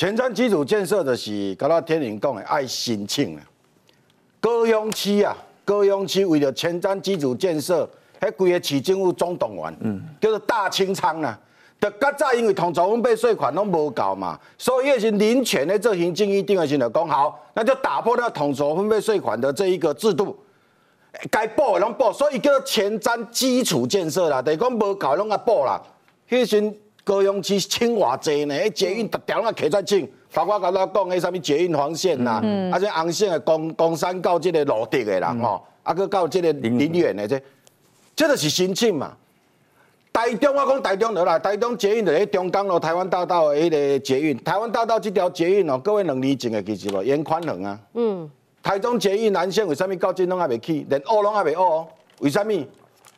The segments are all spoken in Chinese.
前瞻基础建设就是，甲咱天林讲的爱申请啊，高雄区啊，高雄区为了前瞻基础建设，迄规个市政府总动员，嗯，叫做大清仓啊。就较早因为统筹分配税款拢无够嘛，所以迄是林权咧做行政一定的时候讲好，那就打破那个同族分配税款的这一个制度，该补的拢补，所以叫做前瞻基础建设啦，等于讲无够拢啊补啦。迄时高雄市清偌济呢，迄捷运逐条啊起在清，包括刚才讲迄啥物捷运黄线啦，啊这红线的公公山到这个路地的啦，吼，啊搁到这个林园的这，这就是申请嘛。台中我讲台中落来，台中捷运就喺中港路台湾大道的迄个捷运，台湾大道这条捷运哦，各位两年前的其实无？严宽恒啊。嗯。台中捷运南线为什么到今拢还未起，连乌拢还未乌？为什么？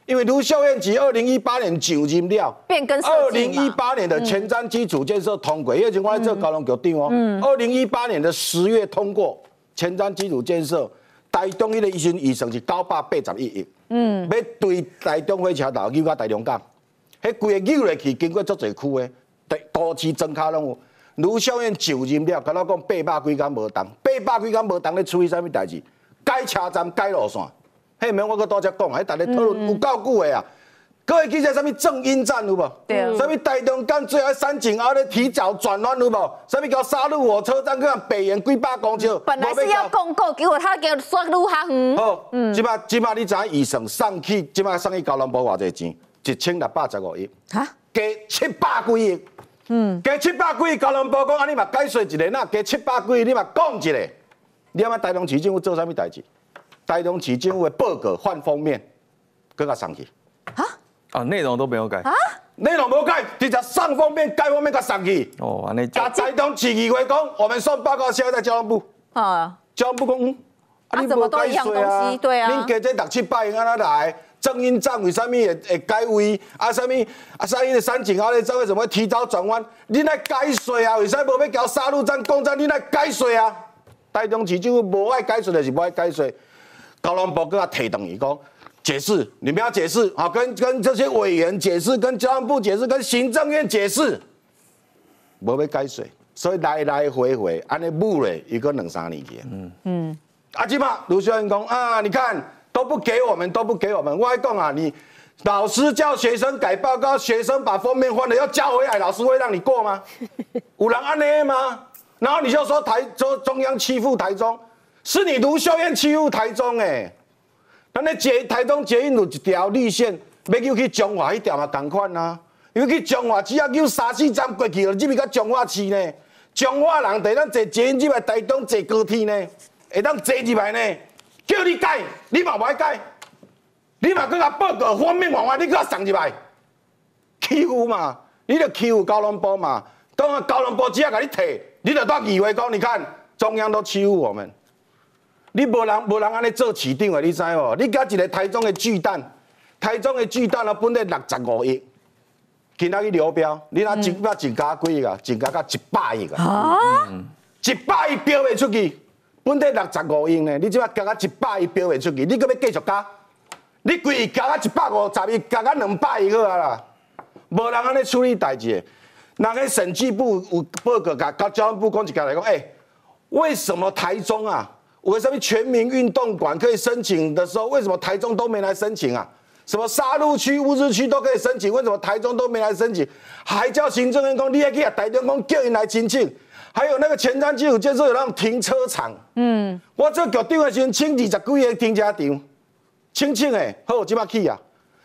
因为卢秀燕是二零一八年就任了，变更二零一八年的前瞻基础建设通过，因为前我在做高雄局长哦。嗯。二零一八年的十月通过前瞻基础建设，台中迄个医生预算是九百八十一亿。嗯。要对台中火车道修到台中港。迄规个扭落去，经过足侪区的，都都市增卡拢有。卢秀燕就任了，甲我讲八百几间无动，八百几间无动咧处理啥物代志？改车站、改路线，迄免我搁多只讲，迄逐日讨论有够久诶啊！各位记者，啥物正音站有无？对啊。啥物台中港最后三井后咧提早转弯有无？啥物叫沙鹿火车站去北沿几百公尺？本来是要公告，结果他给刷路哈远。好，即摆即摆你知影医生送去，即摆送去高龙部偌济钱？一千六百十五亿，哈，加七百几亿，嗯，加七百几亿，交通部讲，啊，你嘛解释一个，那加七百几亿，你嘛讲一个，你阿台中市政府做啥物代志？台中市政府的报告换封面，搁甲送去，啊？啊，内容都没有改，啊？内容无改，直接上封面，改封面甲送去。哦，安尼。甲台中市议会讲，我们送报告，现在在交通部。啊。交通部讲，啊，你怎么都一样东西？对啊。恁加这六七百亿安那来？正因站为啥物会会改位？啊，啥物啊？三一的三井奥利站为什么会提早转弯？你来改税啊？为什么无要交沙鹿站公站？你来改税啊？台中市政府无爱改税，就是无爱改税。高龙博跟他提等于讲解释，你们要解释啊，跟跟这些委员解释，跟交通部解释，跟行政院解释，无要改水，所以来来回回，安尼补嘞，一个两三年去。嗯嗯。啊，即嘛卢秀燕讲啊，你看。都不给我们，都不给我们。我还讲啊，你老师叫学生改报告，学生把封面换了要交回来，老师会让你过吗？有人安内吗？然后你就说台中中央欺负台中，是你卢秀燕欺负台中哎。那那捷台中捷运有一条绿线，要叫去中华迄条嘛同款啊。因为去中华只要叫三四站过去了，这边到中华市呢，中华人得咱坐捷运入来台中坐高铁呢，会当坐入来呢。叫你改，你嘛不爱改，你嘛搁甲报告方面往外，你搁甲送入来，欺负嘛？你著欺负高龙波嘛？当下高龙波只要甲你摕，你著到议会讲，你看中央都欺负我们，你无人无人安尼做市长的，你知无？你甲一个台中的巨蛋，台中的巨蛋啊，本来六十五亿，今仔去流标，你若增加增加几亿啊？增加到一百亿啊！一百亿标未出去。本来六十五亿呢，你即摆加到一百亿标未出去，你搁要继续加？你规加到一百五十亿，加到两百亿好啊啦！无人安尼处理代志，那个审计部有报告，甲甲交通部讲一下来讲，哎，为什么台中啊？为什么全民运动馆可以申请的时候，为什么台中都没来申请啊？什么沙鹿区、乌日区都可以申请，为什么台中都没来申请？还叫行政院讲，你还去啊？台中讲叫人来申请？还有那个前瞻基础建设有那种停车场，嗯，我这局长的时候清二十几个停车场，清清的，好，即摆去啊，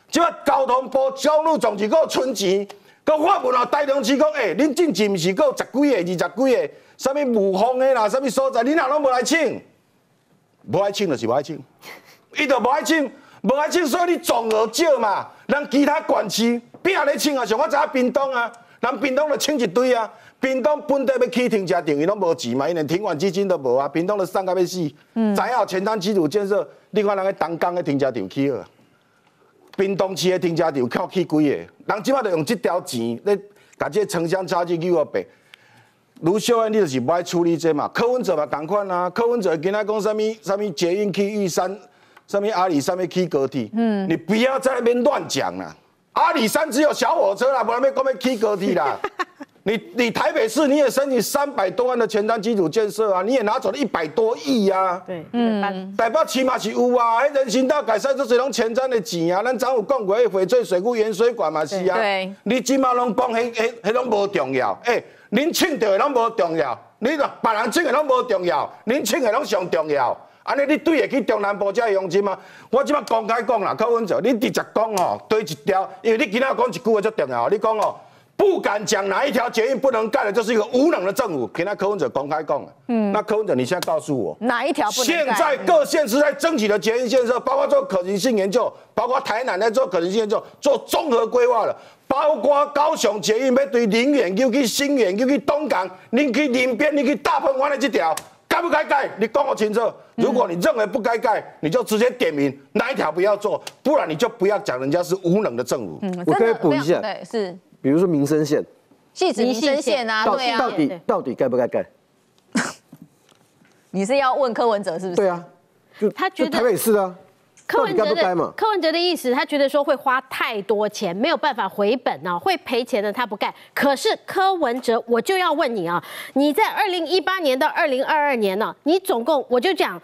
即摆交通部交路总局个存钱，个发文啊，台中市讲，哎，恁进前毋是有十几个、二十几个，什么武峰的啦，什么所在，恁哪拢无来请，无爱请就是无爱请，伊就无爱请，无爱请，所以你总额少嘛，人其他管区拼咧请啊，像我知影屏东啊，人屏东就请一堆啊。屏东本地要起停车场，伊拢无钱嘛，伊连停管基金都无啊。屏东都上到要死，再好前瞻基础建设，你看人个东港的停车场起啊，屏东市的停车场靠起几个，人即摆就用这条钱咧，把这城乡差距给我白。卢秀安，你就是不爱处理这嘛？柯文哲嘛同款啊，柯文哲今仔讲什么什么捷运去玉山，什么阿里山面去高铁，嗯，你不要在那边乱讲啦。阿里山只有小火车啦，不然要讲要去高铁啦。你你台北市你也申请三百多万的前瞻基础建设啊，你也拿走了一百多亿啊。对，嗯，台北起码是有啊，迄人行道改善这是拢前瞻的钱啊，咱早有讲过，翡翠水库盐水管嘛是啊。对。你起码拢讲，迄迄迄拢无重要。哎，恁请到的拢无重要，你若别人请的拢无重要，恁请的拢上重要。安尼你对得起中南部这用心吗？我即马公开讲啦，柯文哲，你直接讲哦，对一条，因为你今仔讲一句话最重要，你讲哦。不敢讲哪一条捷运不能盖的，就是一个无能的政府。给那柯文哲公开讲嗯，那柯文哲，你现在告诉我，哪一条不能现在各县市在争取的捷运建设，包括做可行性研究，包括台南在做可行性研究，做综合规划了，包括高雄捷运要对林园又去新园又去东港，你去林边，你去大鹏湾的这条，该不该盖？你讲我清楚。如果你认为不该盖，你就直接点名哪一条不要做，不然你就不要讲人家是无能的政府。嗯，我可以补一下，对，是。比如说民生线，细致民生线啊，对啊，到底到底该不该盖？你是要问柯文哲是不是？对啊，就他觉得台北市啊，柯文哲的柯文哲的意思，他觉得说会花太多钱，没有办法回本呢，会赔钱的，他不干。可是柯文哲，我就要问你啊，你在二零一八年到二零二二年呢，你总共我就讲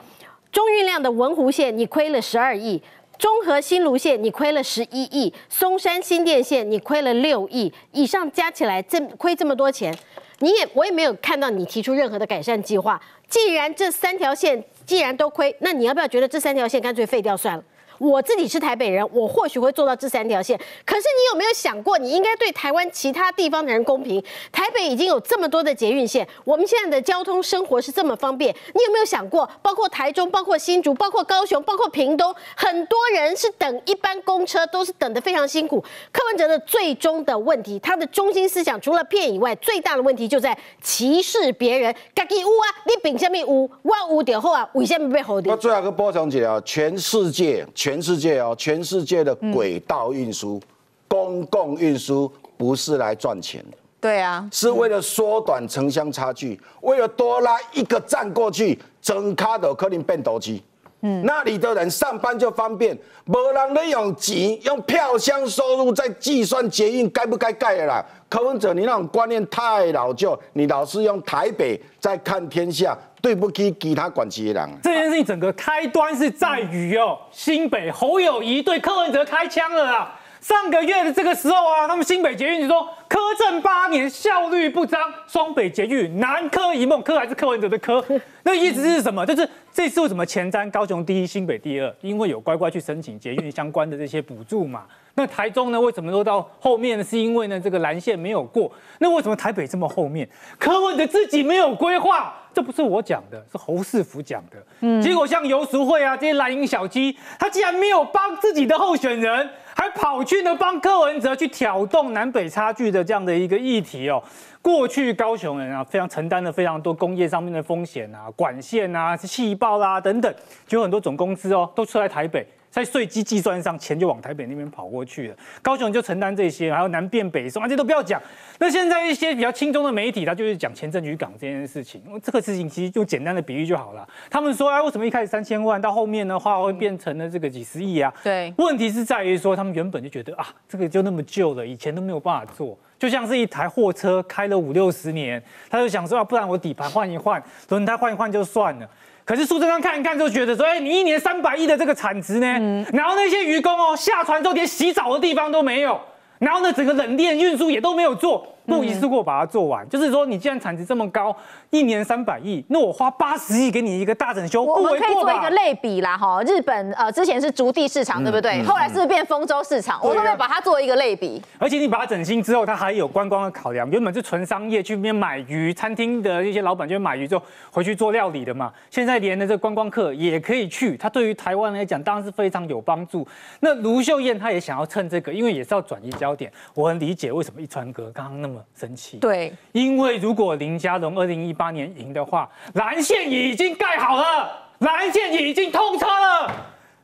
中运量的文湖线，你亏了十二亿。中和新芦线你亏了十一亿，松山新店线你亏了六亿以上，加起来这亏这么多钱，你也我也没有看到你提出任何的改善计划。既然这三条线既然都亏，那你要不要觉得这三条线干脆废掉算了？我自己是台北人，我或许会做到这三条线。可是你有没有想过，你应该对台湾其他地方的人公平？台北已经有这么多的捷运线，我们现在的交通生活是这么方便。你有没有想过，包括台中、包括新竹、包括高雄、包括屏东，很多人是等一般公车，都是等得非常辛苦。柯文哲的最终的问题，他的中心思想除了骗以外，最大的问题就在歧视别人。自己有啊，你凭什么有？我有就好啊，为什么被否定？我最后个补充一下，全世界。全世界哦，全世界的轨道运输、公共运输不是来赚钱的，对啊，是为了缩短城乡差距，为了多拉一个站过去，整卡的可能变斗机。嗯，那里的人上班就方便，无人咧用钱、用票箱收入在计算捷运该不该盖的啦。柯文哲，你那种观念太老旧，你老是用台北在看天下。对不起其他管区的人。这件事情整个开端是在于哦，新北侯友谊对柯文哲开枪了啦。上个月的这个时候啊，他们新北捷运就说柯政八年效率不彰，双北捷运南柯一梦，柯还是柯文哲的柯，那意思是什么？就是这次为什么前瞻高雄第一，新北第二？因为有乖乖去申请捷运相关的这些补助嘛。那台中呢？为什么都到后面呢？是因为呢这个蓝线没有过。那为什么台北这么后面？柯文哲自己没有规划，这不是我讲的，是侯世福讲的。嗯，结果像游淑慧啊这些蓝营小鸡，他竟然没有帮自己的候选人，还跑去呢帮柯文哲去挑动南北差距的这样的一个议题哦。过去高雄人啊，非常承担了非常多工业上面的风险啊，管线啊、气爆啦等等，就很多总公司哦都出来台北。在税基计算上，钱就往台北那边跑过去了。高雄就承担这些，还有南变北送，这些都不要讲。那现在一些比较轻松的媒体，他就是讲前政局港这件事情。这个事情其实用简单的比喻就好了。他们说，哎，为什么一开始三千万，到后面的话会变成了这个几十亿啊？对。问题是在于说，他们原本就觉得啊，这个就那么旧了，以前都没有办法做，就像是一台货车开了五六十年，他就想说，啊，不然我底盘换一换，轮胎换一换就算了。可是苏贞昌看一看就觉得说，哎，你一年三百亿的这个产值呢？然后那些渔工哦，下船之后连洗澡的地方都没有，然后呢，整个冷链运输也都没有做。不一次过把它做完，就是说你既然产值这么高，一年三百亿，那我花八十亿给你一个大整修，我们可以做一个类比啦，哈，日本呃之前是竹地市场，对不对？后来是不是变丰州市场？我都会把它做一个类比。而且你把它整新之后，它还有观光的考量。原本是纯商业去那边买鱼，餐厅的一些老板就买鱼之后回去做料理的嘛。现在连的这观光客也可以去，它对于台湾来讲当然是非常有帮助。那卢秀燕她也想要趁这个，因为也是要转移焦点。我很理解为什么一川哥刚刚那么生气。对，因为如果林佳龙二零一八年赢的话，蓝线已经盖好了，蓝线已经通车了。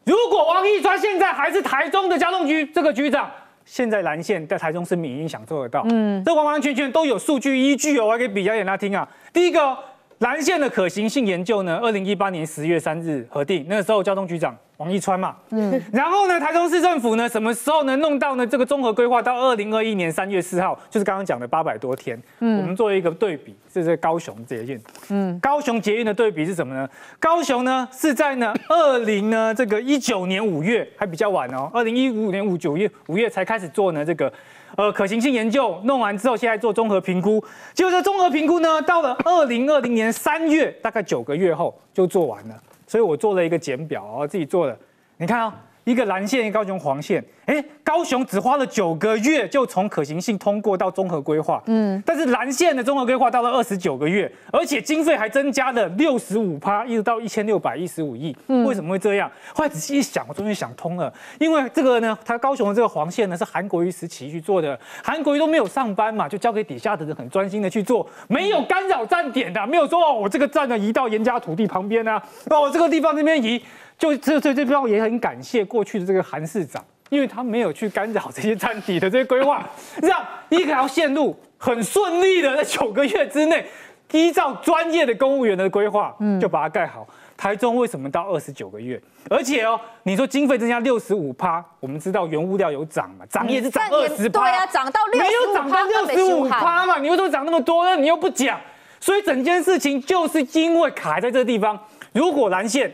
如果王一川现在还是台中的交通局这个局长，现在蓝线在台中是民已经享受得到。嗯，这完完全全都有数据依据哦，我给比较给大家听啊。第一个，蓝线的可行性研究呢，二零一八年十月三日核定，那个时候交通局长王一川嘛，嗯，然后呢，台中市政府呢，什么时候能弄到呢？这个综合规划到二零二一年三月四号，就是刚刚讲的八百多天。嗯，我们做一个对比，这是高雄捷运。嗯，高雄捷运的对比是什么呢？高雄呢是在呢二零呢这个一九年五月还比较晚哦，二零一五年五九月五月才开始做呢这个。呃，可行性研究弄完之后，现在做综合评估。结果这综合评估呢，到了二零二零年三月，大概九个月后就做完了。所以我做了一个简表，自己做的。你看啊。一个蓝线，一个高雄黄线，哎，高雄只花了九个月就从可行性通过到综合规划，嗯，但是蓝线的综合规划到了二十九个月，而且经费还增加了六十五趴，一直到一千六百一十五亿，为什么会这样？后来仔细一想，我终于想通了，因为这个呢，它高雄的这个黄线呢是韩国瑜时期去做的，韩国瑜都没有上班嘛，就交给底下的人很专心的去做，没有干扰站点的，没有说哦，我这个站呢移到严家土地旁边啊，哦，这个地方那边移。就这这这地方也很感谢过去的这个韩市长，因为他没有去干扰这些站底的这些规划，让一条线路很顺利的在九个月之内，依照专业的公务员的规划，就把它盖好。台中为什么到二十九个月？而且哦，你说经费增加六十五趴，我们知道原物料有涨嘛，涨也是涨二十趴，对啊，涨到六十五趴，没有涨到六十五趴嘛？你为什么涨那么多呢？你又不讲，所以整件事情就是因为卡在这个地方。如果蓝线。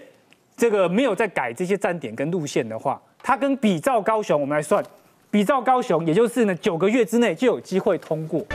这个没有在改这些站点跟路线的话，它跟比照高雄，我们来算，比照高雄，也就是呢九个月之内就有机会通过。